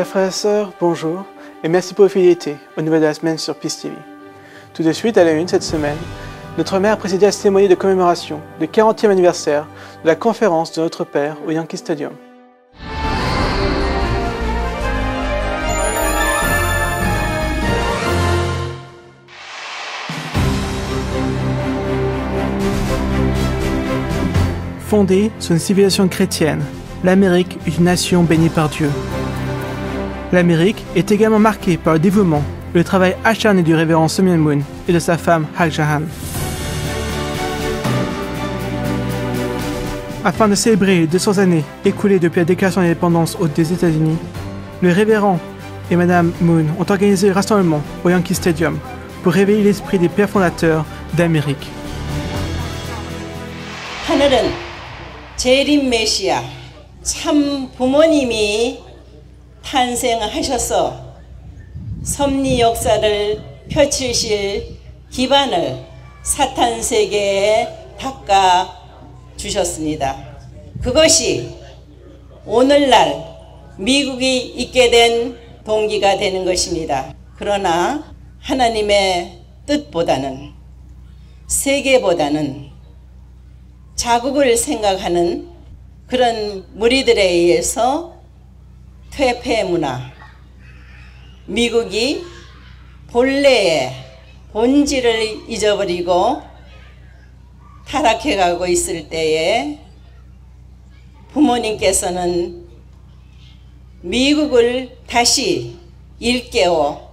Chers frères et sœurs, bonjour et merci pour votre fidélité aux nouvelles de la semaine sur Peace TV. Tout de suite, à la une cette semaine, notre mère a présidé à la cérémonie de commémoration du 40e anniversaire de la conférence de notre Père au Yankee Stadium. Fondée sur une civilisation chrétienne, l'Amérique est une nation bénie par Dieu. L'Amérique est également marquée par le dévouement et le travail acharné du révérend Samuel Moon et de sa femme Hal Jahan. Afin de célébrer les 200 années écoulées depuis la déclaration d'indépendance des États-Unis, le révérend et Madame Moon ont organisé un rassemblement au Yankee Stadium pour réveiller l'esprit des pères fondateurs d'Amérique. 하늘은 재림 메시아 참 부모님이 탄생하셔서 섭리 역사를 펼치실 기반을 사탄 세계에 닦아 주셨습니다. 그것이 오늘날 미국이 있게 된 동기가 되는 것입니다. 그러나 하나님의 뜻보다는 세계보다는 자국을 생각하는 그런 무리들에 의해서 퇴폐 문화, 미국이 본래의 본질을 잊어버리고 타락해가고 있을 때에 부모님께서는 미국을 다시 일깨워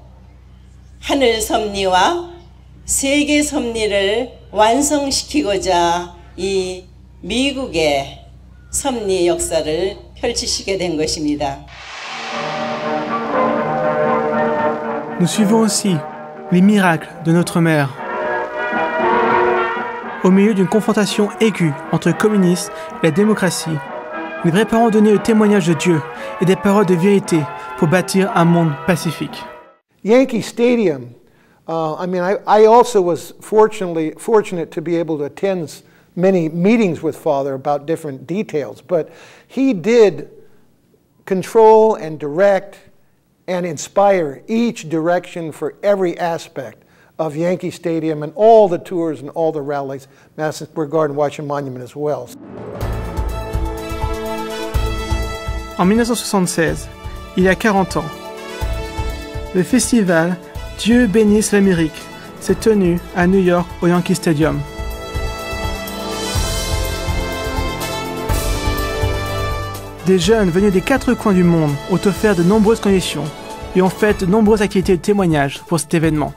하늘 섭리와 세계 섭리를 완성시키고자 이 미국의 섭리 역사를 펼치시게 된 것입니다. Nous suivons aussi les miracles de notre mère. Au milieu d'une confrontation aiguë entre le communisme et la démocratie, les vrais parents donnaient le témoignage de Dieu et des paroles de vérité pour bâtir un monde pacifique. Yankee Stadium. Uh, I mean, I, I also was fortunately fortunate to be able to attend many meetings with Father about different details, but he did control and direct and inspire each direction for every aspect of Yankee Stadium and all the tours and all the rallies, Madison Square Garden, Washington Monument as well. En 1976, il y a 40 ans, le festival Dieu bénisse l'Amérique s'est tenu à New York au Yankee Stadium. Des jeunes venus des quatre coins du monde ont offert de nombreuses conditions et ont fait de nombreuses activités de témoignage pour cet événement.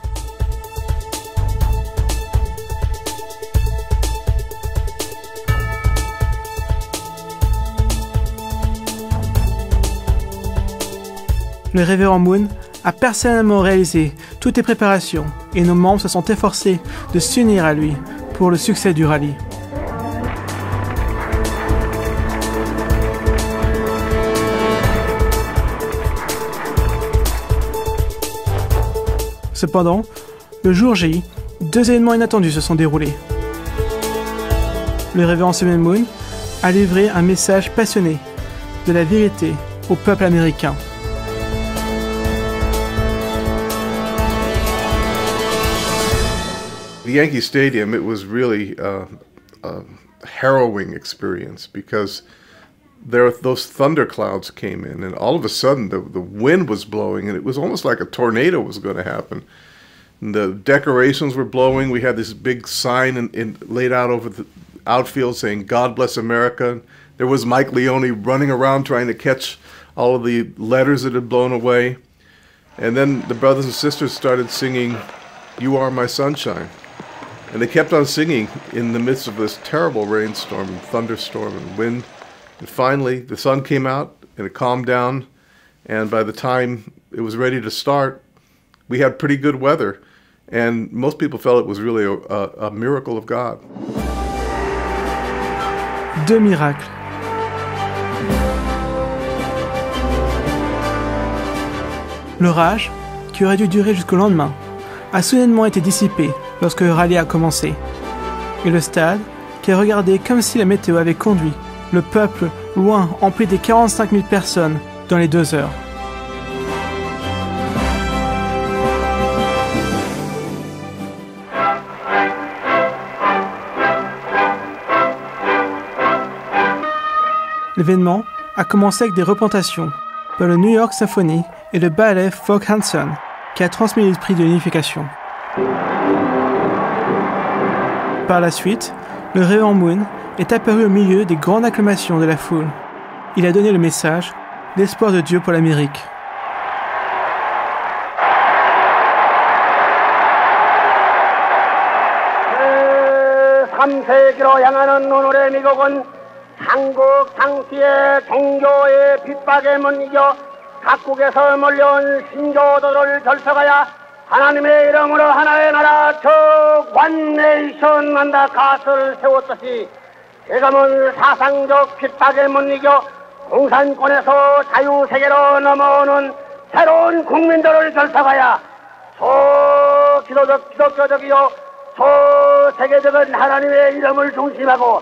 Le révérend Moon a personnellement réalisé toutes les préparations et nos membres se sont efforcés de s'unir à lui pour le succès du rallye. Cependant, le jour J, deux événements inattendus se sont déroulés. Le révérend Samuel Moon a livré un message passionné de la vérité au peuple américain. The Yankee Stadium, it was really uh, a harrowing experience because there those thunder clouds came in, and all of a sudden the, the wind was blowing, and it was almost like a tornado was going to happen. And the decorations were blowing. We had this big sign in, in, laid out over the outfield saying "God bless America." There was Mike Leone running around trying to catch all of the letters that had blown away, and then the brothers and sisters started singing "You Are My Sunshine." And they kept on singing in the midst of this terrible rainstorm and thunderstorm and wind. And finally, the sun came out and it calmed down. And by the time it was ready to start, we had pretty good weather. And most people felt it was really a, a, miracle of God. Deux miracles. L'orage, qui aurait dû durer jusqu'au lendemain, a soudainement été dissipé lorsque le rallye a commencé. Et le stade, qui a regardé comme si la météo avait conduit le peuple, loin, emplit des 45 000 personnes dans les deux heures. L'événement a commencé avec des représentations par le New York Symphony et le ballet Fogg Hanson, qui a transmis le prix de l'unification. Par la suite, le Réveil Moon est apparu au milieu des grandes acclamations de la foule. Il a donné le message l'espoir de Dieu pour l'Amérique. 세기로 향하는 오늘의 미국은 한국 당시의 종교의 세웠듯이 대감은 사상적 핍박에 못 이겨 공산권에서 자유세계로 넘어오는 새로운 국민들을 결석하여 소기도적 기독교적이요 소세계적인 하나님의 이름을 중심하고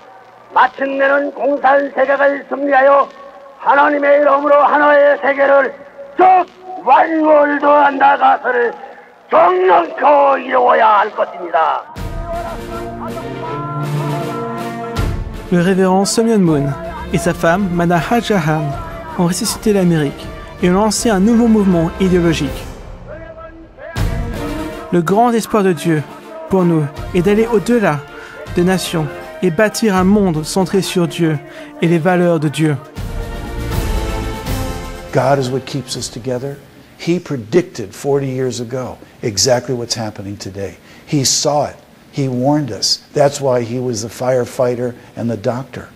마침내는 공산 세계가 승리하여 하나님의 이름으로 하나의 세계를 적 완월도 한다 가설을 정령코 이루어야 할 것입니다. Le révérend Somyon Moon et sa femme, Manaha Jahan, ont ressuscité l'Amérique et ont lancé un nouveau mouvement idéologique. Le grand espoir de Dieu pour nous est d'aller au-delà des nations et bâtir un monde centré sur Dieu et les valeurs de Dieu. God is what keeps us together. He predicted 40 years ago exactly what's happening today. He saw it. He warned us. That's why he was the firefighter and the doctor.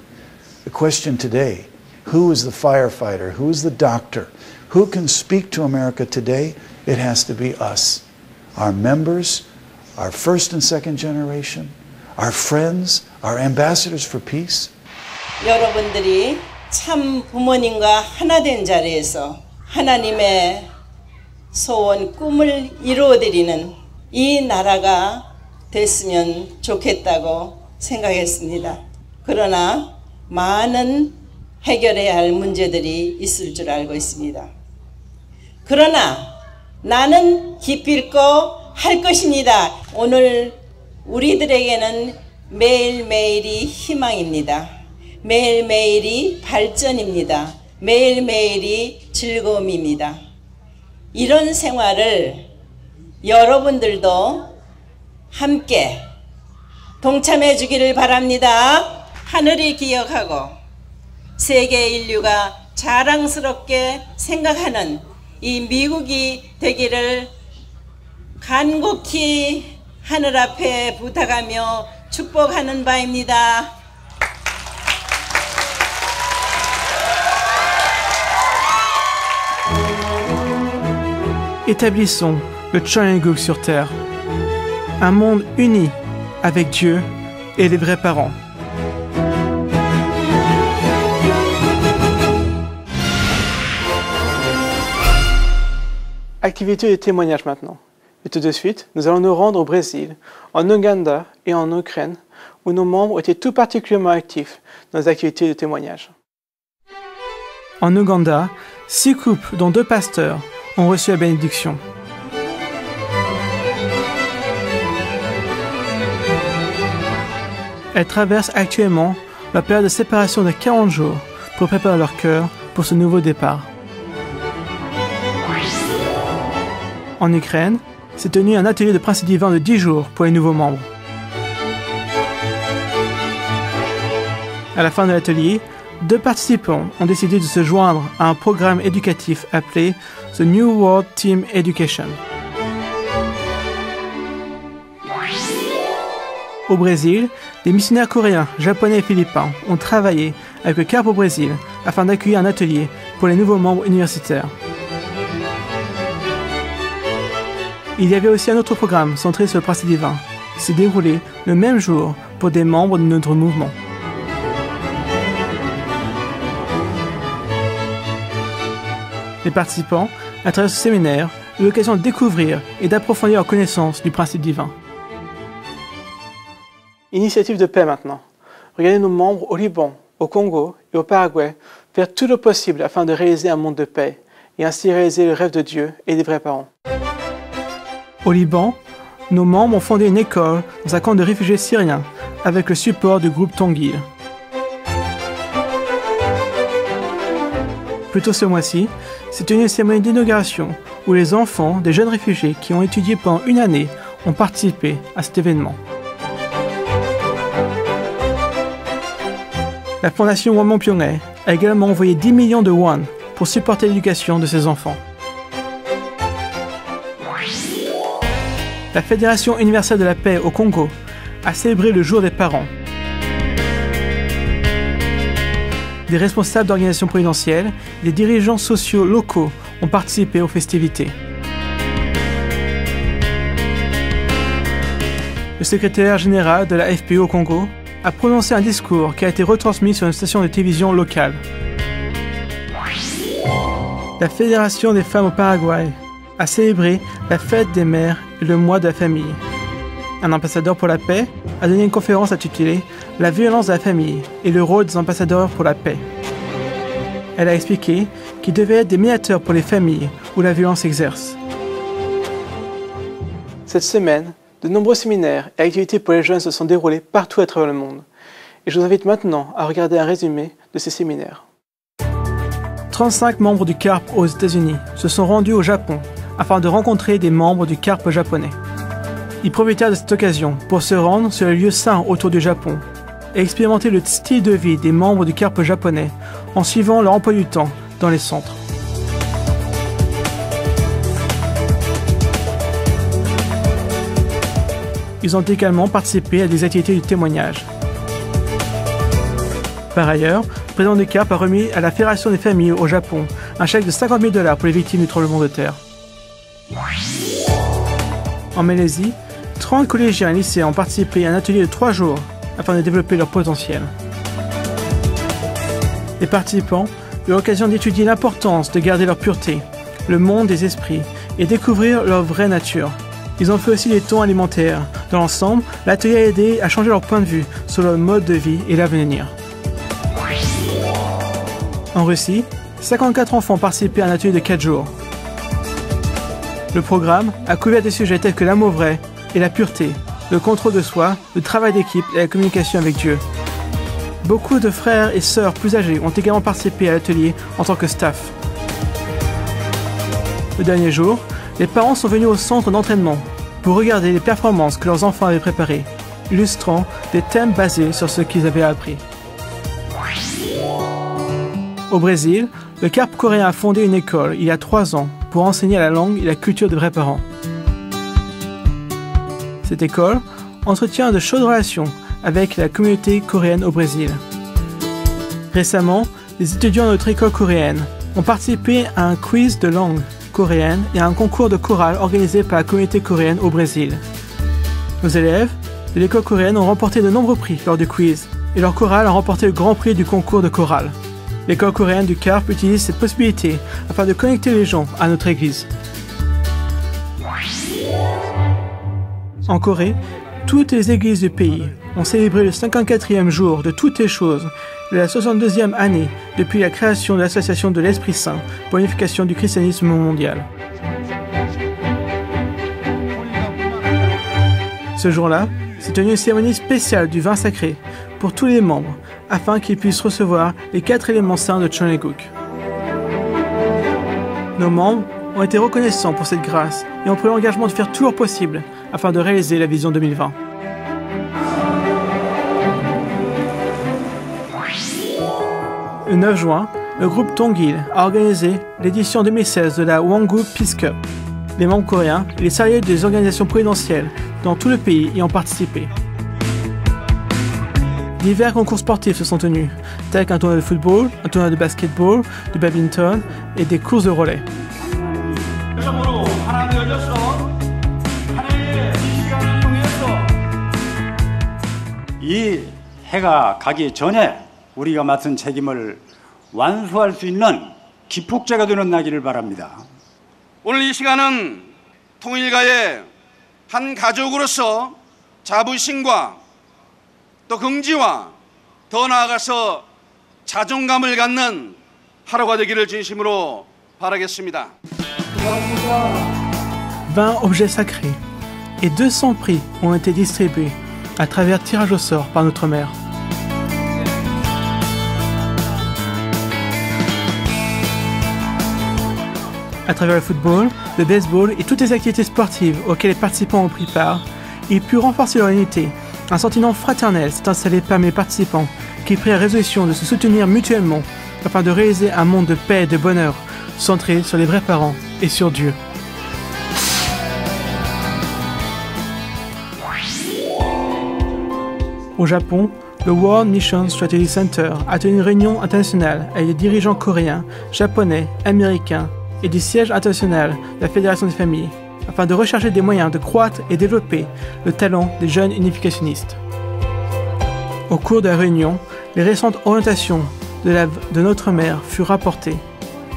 The question today who is the firefighter? Who is the doctor? Who can speak to America today? It has to be us. Our members, our first and second generation, our friends, our ambassadors for peace. 여러분들이 참 부모님과 하나 된 자리에서 하나님의 소원, 꿈을 이루어드리는 이 나라가 됐으면 좋겠다고 생각했습니다. 그러나 많은 해결해야 할 문제들이 있을 줄 알고 있습니다. 그러나 나는 기필코 할 것입니다. 오늘 우리들에게는 매일매일이 희망입니다. 매일매일이 발전입니다. 매일매일이 즐거움입니다. 이런 생활을 여러분들도 함께 동참해 주기를 바랍니다. 하늘이 기억하고 세계 인류가 자랑스럽게 생각하는 이 미국이 되기를 간곡히 하늘 앞에 부탁하며 축복하는 바입니다. Établissons le Triangle sur Terre. Un monde uni avec Dieu et les vrais parents. Activité de témoignage maintenant. Et tout de suite, nous allons nous rendre au Brésil, en Ouganda et en Ukraine, où nos membres étaient tout particulièrement actifs dans les activités de témoignage. En Ouganda, six couples, dont deux pasteurs, ont reçu la bénédiction. Elles traversent actuellement la période de séparation de 40 jours pour préparer leur cœur pour ce nouveau départ. En Ukraine, s'est tenu un atelier de principe divin de 10 jours pour les nouveaux membres. À la fin de l'atelier, deux participants ont décidé de se joindre à un programme éducatif appelé The New World Team Education. Au Brésil, des missionnaires coréens, japonais et philippins ont travaillé avec le au Brésil afin d'accueillir un atelier pour les nouveaux membres universitaires. Il y avait aussi un autre programme centré sur le principe divin qui s'est déroulé le même jour pour des membres de notre mouvement. Les participants, à travers ce séminaire, ont eu l'occasion de découvrir et d'approfondir leur connaissance du principe divin. Initiative de paix maintenant. Regardez nos membres au Liban, au Congo et au Paraguay faire tout le possible afin de réaliser un monde de paix et ainsi réaliser le rêve de Dieu et des vrais parents. Au Liban, nos membres ont fondé une école dans un camp de réfugiés syriens avec le support du groupe Tongil. Plus tôt ce mois-ci, tenue une cérémonie d'inauguration où les enfants des jeunes réfugiés qui ont étudié pendant une année ont participé à cet événement. La fondation Wamon Pyonghae a également envoyé 10 millions de won pour supporter l'éducation de ses enfants. La Fédération universelle de la paix au Congo a célébré le jour des parents. Des responsables d'organisations présidentielles des dirigeants sociaux locaux ont participé aux festivités. Le secrétaire général de la FPU au Congo a prononcé un discours qui a été retransmis sur une station de télévision locale. La Fédération des femmes au Paraguay a célébré la fête des mères et le mois de la famille. Un ambassadeur pour la paix a donné une conférence intitulée La violence de la famille et le rôle des ambassadeurs pour la paix. Elle a expliqué qu'ils devaient être des médiateurs pour les familles où la violence exerce. Cette semaine, de nombreux séminaires et activités pour les jeunes se sont déroulés partout à travers le monde. Et je vous invite maintenant à regarder un résumé de ces séminaires. 35 membres du CARP aux États-Unis se sont rendus au Japon afin de rencontrer des membres du CARP japonais. Ils profitèrent de cette occasion pour se rendre sur les lieux saints autour du Japon et expérimenter le style de vie des membres du CARP japonais en suivant leur emploi du temps dans les centres. Ils ont également participé à des activités de témoignage. Par ailleurs, le président du CARP a remis à la Fédération des familles au Japon un chèque de 50 000 dollars pour les victimes du tremblement de terre. En Malaisie, 30 collégiens et lycéens ont participé à un atelier de 3 jours afin de développer leur potentiel. Les participants ont eu l'occasion d'étudier l'importance de garder leur pureté, le monde des esprits et découvrir leur vraie nature. Ils ont fait aussi les tons alimentaires. Dans l'ensemble, l'atelier a aidé à changer leur point de vue sur leur mode de vie et l'avenir. En Russie, 54 enfants participé à un atelier de 4 jours. Le programme a couvert des sujets tels que l'amour vrai et la pureté, le contrôle de soi, le travail d'équipe et la communication avec Dieu. Beaucoup de frères et sœurs plus âgés ont également participé à l'atelier en tant que staff. Le dernier jour, les parents sont venus au centre d'entraînement pour regarder les performances que leurs enfants avaient préparées, illustrant des thèmes basés sur ce qu'ils avaient appris. Au Brésil, le CARP coréen a fondé une école il y a trois ans pour enseigner la langue et la culture des vrais parents. Cette école entretient de chaudes relations avec la communauté coréenne au Brésil. Récemment, les étudiants de notre école coréenne ont participé à un quiz de langue coréenne et un concours de chorale organisé par la communauté coréenne au Brésil. Nos élèves de l'école coréenne ont remporté de nombreux prix lors du quiz et leur chorale a remporté le grand prix du concours de chorale. L'école coréenne du CARP utilise cette possibilité afin de connecter les gens à notre église. En Corée, toutes les églises du pays ont célébré le 54e jour de toutes les choses de la 62e année depuis la création de l'association de l'Esprit Saint pour l'unification du christianisme mondial. Ce jour-là, s'est tenue une cérémonie spéciale du vin sacré pour tous les membres afin qu'ils puissent recevoir les quatre éléments saints de Choneguk. Nos membres ont été reconnaissants pour cette grâce et ont pris l'engagement de faire tout leur possible afin de réaliser la vision 2020. Le 9 juin, le groupe Tongil a organisé l'édition 2016 de la Wangu Peace Cup. Les membres coréens et les salariés des organisations présidentielles dans tout le pays y ont participé. Divers concours sportifs se sont tenus, tels qu'un tournoi de football, un tournoi de basketball, du badminton et des courses de relais. 이 해가 가기 전에 우리가 맡은 책임을 완수할 수 있는 기폭제가 되는 나기를 바랍니다. 오늘 이 시간은 통일가의 한 가족으로서 자부심과 또 긍지와 더 나아가서 자존감을 갖는 하루가 되기를 진심으로 바라겠습니다. 20 objets sacrés et 200 prix ont été distribués à travers tirage au sort par notre mère. À travers le football, le baseball et toutes les activités sportives auxquelles les participants ont pris part, ils purent renforcer leur unité. Un sentiment fraternel s'est installé parmi les participants qui prirent la résolution de se soutenir mutuellement afin de réaliser un monde de paix et de bonheur centré sur les vrais parents et sur Dieu. Au Japon, le World Mission Strategy Center a tenu une réunion internationale avec les dirigeants coréens, japonais, américains et du siège international de la Fédération des familles afin de rechercher des moyens de croître et développer le talent des jeunes unificationnistes. Au cours de la réunion, les récentes orientations de, notre mère furent rapportées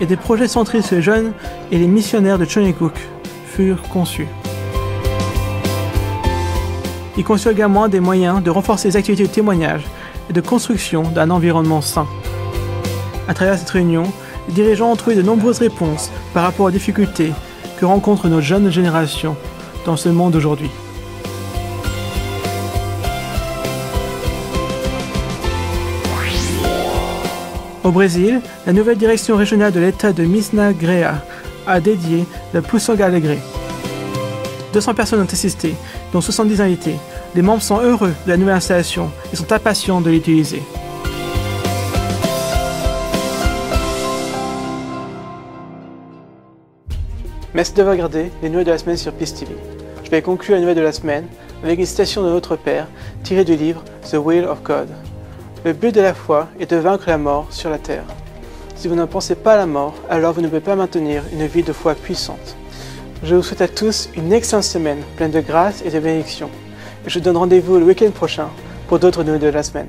et des projets centrés sur les jeunes et les missionnaires de Choneguk furent conçus. Il conçut également des moyens de renforcer les activités de témoignage et de construction d'un environnement sain. À travers cette réunion, les dirigeants ont trouvé de nombreuses réponses par rapport aux difficultés que rencontrent nos jeunes générations dans ce monde d'aujourd'hui. Au Brésil, la nouvelle direction régionale de l'État de Minas Gerais a dédié le Puçanga Alegre. 200 personnes ont assisté, dont 70 invités. Les membres sont heureux de la nouvelle installation et sont impatients de l'utiliser. Merci d'avoir regardé les nouvelles de la semaine sur Peace TV. Je vais conclure la nouvelle de la semaine avec une citation de notre Père tirée du livre The Will of God. Le but de la foi est de vaincre la mort sur la terre. Si vous ne pensez pas à la mort, alors vous ne pouvez pas maintenir une vie de foi puissante. Je vous souhaite à tous une excellente semaine pleine de grâce et de bénédictions. Je vous donne rendez-vous le week-end prochain pour d'autres nouvelles de la semaine.